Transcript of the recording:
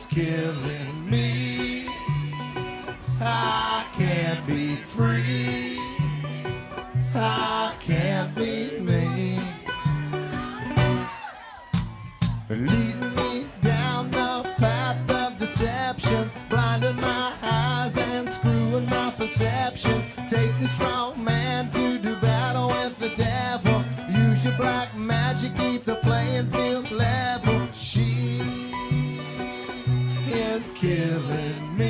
is killing me. I can't be free. I can't be me. Leading me down the path of deception, blinding my eyes and screwing my perception. Takes a strong man to do battle with the devil. Use your black magic, keep the playing field level. Killing me.